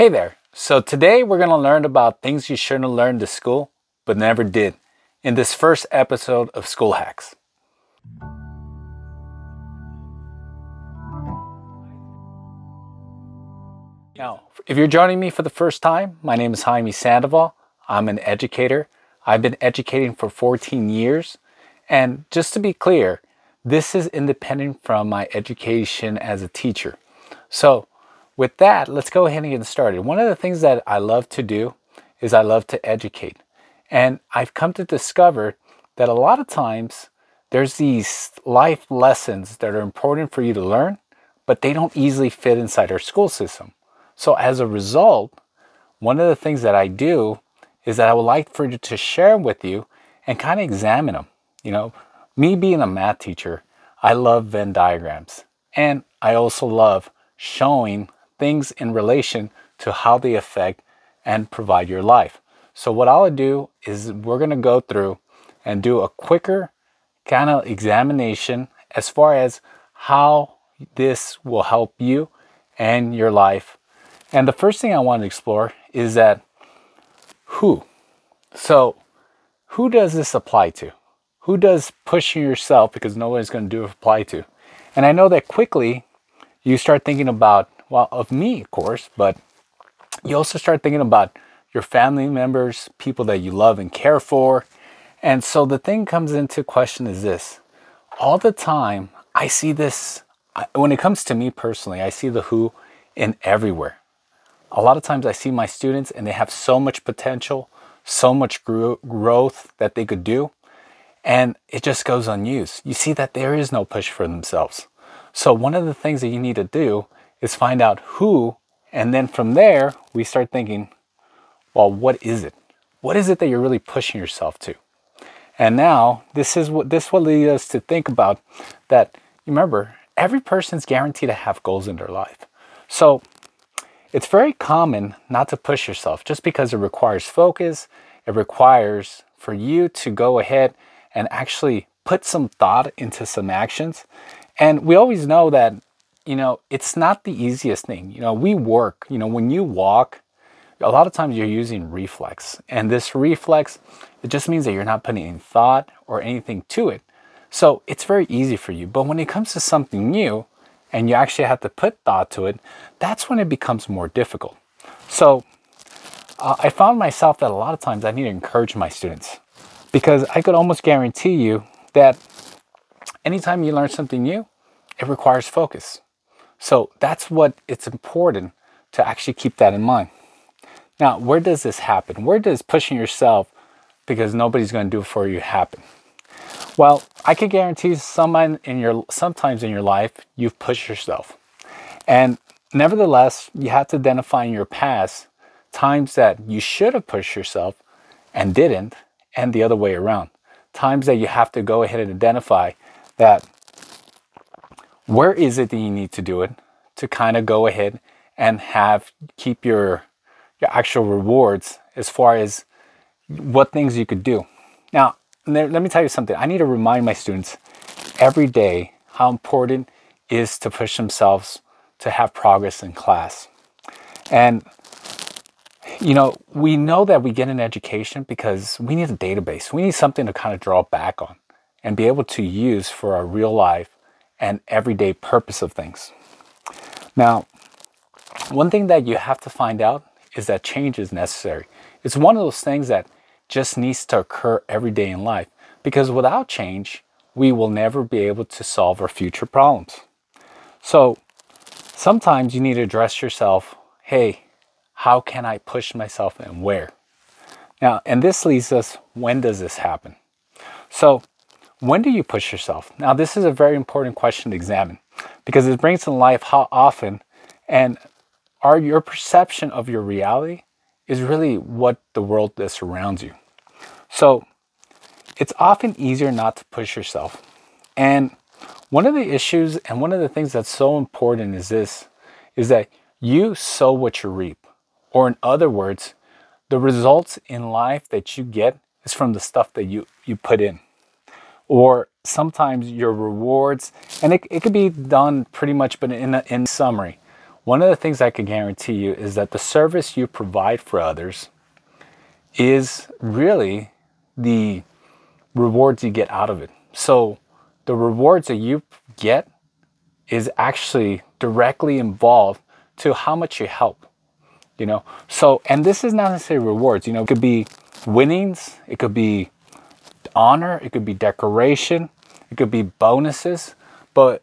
Hey there. So today we're going to learn about things you shouldn't have learned at school but never did in this first episode of School Hacks. Now, if you're joining me for the first time, my name is Jaime Sandoval. I'm an educator. I've been educating for 14 years. And just to be clear, this is independent from my education as a teacher. So with that, let's go ahead and get started. One of the things that I love to do is I love to educate. And I've come to discover that a lot of times there's these life lessons that are important for you to learn, but they don't easily fit inside our school system. So as a result, one of the things that I do is that I would like for you to share with you and kind of examine them. You know, me being a math teacher, I love Venn diagrams. And I also love showing things in relation to how they affect and provide your life. So what I'll do is we're going to go through and do a quicker kind of examination as far as how this will help you and your life. And the first thing I want to explore is that who. So who does this apply to? Who does pushing yourself because nobody's going to do it apply to? And I know that quickly you start thinking about well, of me, of course, but you also start thinking about your family members, people that you love and care for. And so the thing comes into question is this all the time, I see this, when it comes to me personally, I see the who in everywhere. A lot of times I see my students and they have so much potential, so much growth that they could do, and it just goes unused. You see that there is no push for themselves. So, one of the things that you need to do is find out who, and then from there, we start thinking, well, what is it? What is it that you're really pushing yourself to? And now this is what this will lead us to think about that remember, every person's guaranteed to have goals in their life. So it's very common not to push yourself just because it requires focus. It requires for you to go ahead and actually put some thought into some actions. And we always know that you know, it's not the easiest thing. You know, we work, you know, when you walk, a lot of times you're using reflex. And this reflex, it just means that you're not putting any thought or anything to it. So it's very easy for you. But when it comes to something new and you actually have to put thought to it, that's when it becomes more difficult. So uh, I found myself that a lot of times I need to encourage my students because I could almost guarantee you that anytime you learn something new, it requires focus. So that's what it's important to actually keep that in mind. Now, where does this happen? Where does pushing yourself because nobody's going to do it for you happen? Well, I can guarantee someone in your sometimes in your life you've pushed yourself. And nevertheless, you have to identify in your past times that you should have pushed yourself and didn't, and the other way around. Times that you have to go ahead and identify that where is it that you need to do it to kind of go ahead and have keep your your actual rewards as far as what things you could do. Now, let me tell you something. I need to remind my students every day how important is to push themselves to have progress in class. And you know, we know that we get an education because we need a database. We need something to kind of draw back on and be able to use for our real life and everyday purpose of things. Now, one thing that you have to find out is that change is necessary. It's one of those things that just needs to occur every day in life because without change, we will never be able to solve our future problems. So sometimes you need to address yourself hey, how can I push myself and where? Now, and this leads us when does this happen? So when do you push yourself? Now, this is a very important question to examine because it brings to life how often and are your perception of your reality is really what the world that surrounds you. So it's often easier not to push yourself. And one of the issues and one of the things that's so important is this is that you sow what you reap. Or in other words, the results in life that you get is from the stuff that you, you put in or sometimes your rewards, and it, it could be done pretty much, but in, a, in summary, one of the things I can guarantee you is that the service you provide for others is really the rewards you get out of it. So the rewards that you get is actually directly involved to how much you help. You know, so and this is not necessarily rewards. You know, it could be winnings, it could be honor, it could be decoration, it could be bonuses. But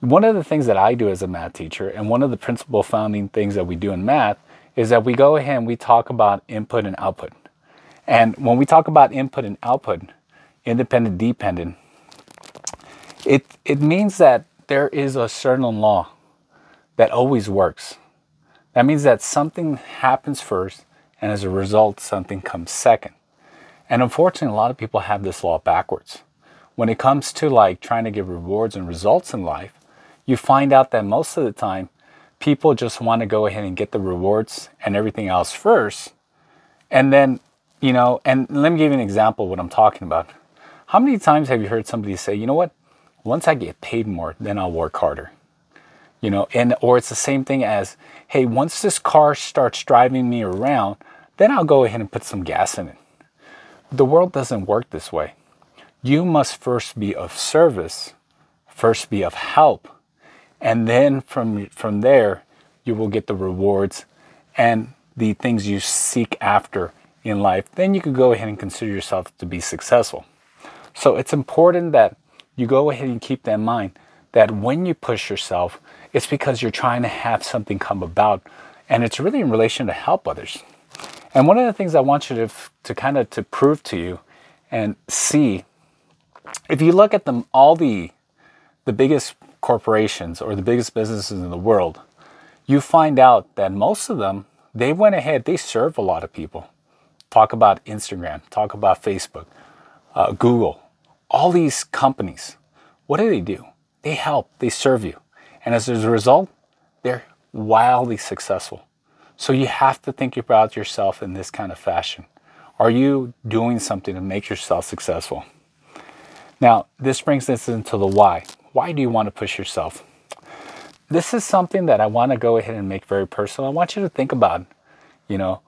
one of the things that I do as a math teacher, and one of the principal founding things that we do in math, is that we go ahead and we talk about input and output. And when we talk about input and output, independent, dependent, it, it means that there is a certain law that always works. That means that something happens first, and as a result, something comes second. And unfortunately, a lot of people have this law backwards. When it comes to like trying to get rewards and results in life, you find out that most of the time, people just want to go ahead and get the rewards and everything else first. And then, you know, and let me give you an example of what I'm talking about. How many times have you heard somebody say, you know what, once I get paid more, then I'll work harder? You know, and or it's the same thing as, hey, once this car starts driving me around, then I'll go ahead and put some gas in it. The world doesn't work this way. You must first be of service, first be of help, and then from from there you will get the rewards and the things you seek after in life. Then you could go ahead and consider yourself to be successful. So it's important that you go ahead and keep that in mind that when you push yourself, it's because you're trying to have something come about and it's really in relation to help others. And one of the things I want you to, to kind of to prove to you and see, if you look at them, all the, the biggest corporations or the biggest businesses in the world, you find out that most of them, they went ahead, they serve a lot of people. Talk about Instagram, talk about Facebook, uh, Google, all these companies. What do they do? They help, they serve you. And as a result, they're wildly successful. So you have to think about yourself in this kind of fashion. Are you doing something to make yourself successful? Now, this brings us into the why. Why do you want to push yourself? This is something that I want to go ahead and make very personal. I want you to think about, you know,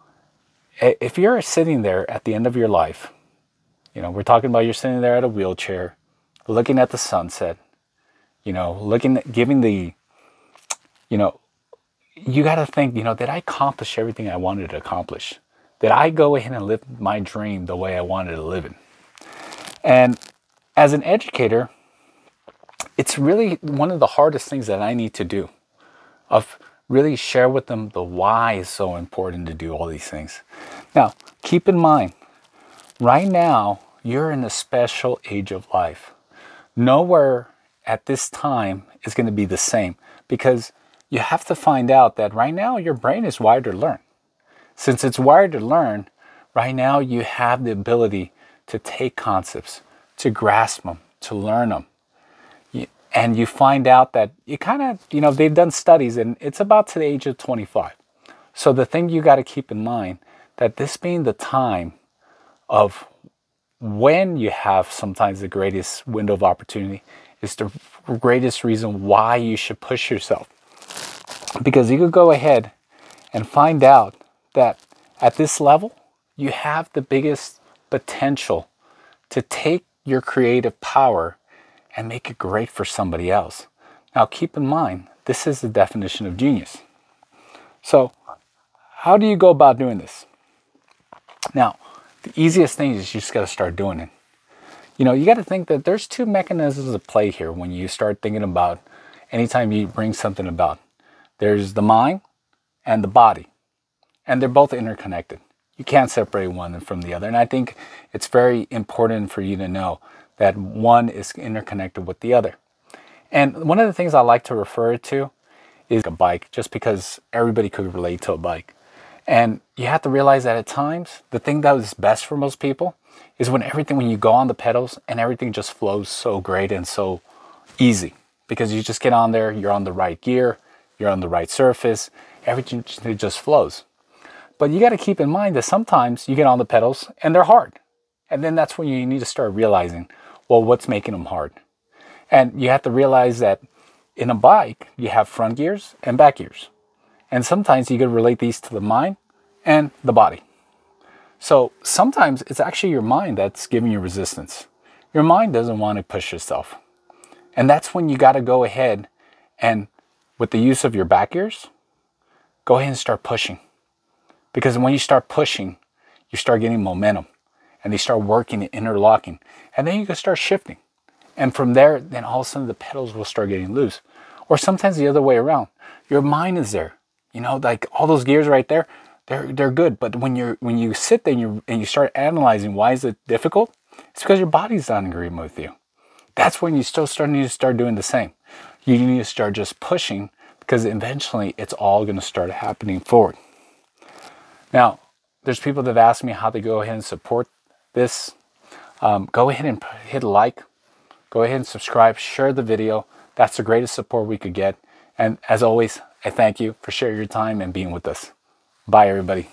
if you're sitting there at the end of your life, you know, we're talking about you're sitting there at a wheelchair, looking at the sunset, you know, looking at giving the, you know, you got to think, you know, did I accomplish everything I wanted to accomplish? Did I go ahead and live my dream the way I wanted to live it? And as an educator, it's really one of the hardest things that I need to do of really share with them the why is so important to do all these things. Now, keep in mind, right now, you're in a special age of life. Nowhere at this time is going to be the same because you have to find out that right now your brain is wired to learn. Since it's wired to learn, right now you have the ability to take concepts, to grasp them, to learn them. And you find out that you kind of, you know, they've done studies and it's about to the age of 25. So the thing you got to keep in mind that this being the time of when you have sometimes the greatest window of opportunity is the greatest reason why you should push yourself. Because you could go ahead and find out that at this level, you have the biggest potential to take your creative power and make it great for somebody else. Now, keep in mind, this is the definition of genius. So, how do you go about doing this? Now, the easiest thing is you just got to start doing it. You know, you got to think that there's two mechanisms at play here when you start thinking about anytime you bring something about. There's the mind and the body, and they're both interconnected. You can't separate one from the other. And I think it's very important for you to know that one is interconnected with the other. And one of the things I like to refer to is a bike, just because everybody could relate to a bike. And you have to realize that at times, the thing that is best for most people is when everything, when you go on the pedals and everything just flows so great and so easy. Because you just get on there, you're on the right gear, you're on the right surface, everything just flows. But you got to keep in mind that sometimes you get on the pedals and they're hard. And then that's when you need to start realizing, well, what's making them hard? And you have to realize that in a bike, you have front gears and back gears. And sometimes you can relate these to the mind and the body. So sometimes it's actually your mind that's giving you resistance. Your mind doesn't want to push yourself. And that's when you got to go ahead and, with the use of your back ears, go ahead and start pushing. Because when you start pushing, you start getting momentum and they start working and interlocking. And then you can start shifting. And from there, then all of a sudden the pedals will start getting loose. Or sometimes the other way around. Your mind is there. You know, like all those gears right there, they're they're good. But when you're when you sit there and you and you start analyzing why is it difficult, it's because your body's not in agreement with you. That's when you still start need to start doing the same. You need to start just pushing because eventually it's all going to start happening forward. Now, there's people that have asked me how to go ahead and support this. Um, go ahead and hit like, go ahead and subscribe, share the video. That's the greatest support we could get. And as always, I thank you for sharing your time and being with us. Bye, everybody.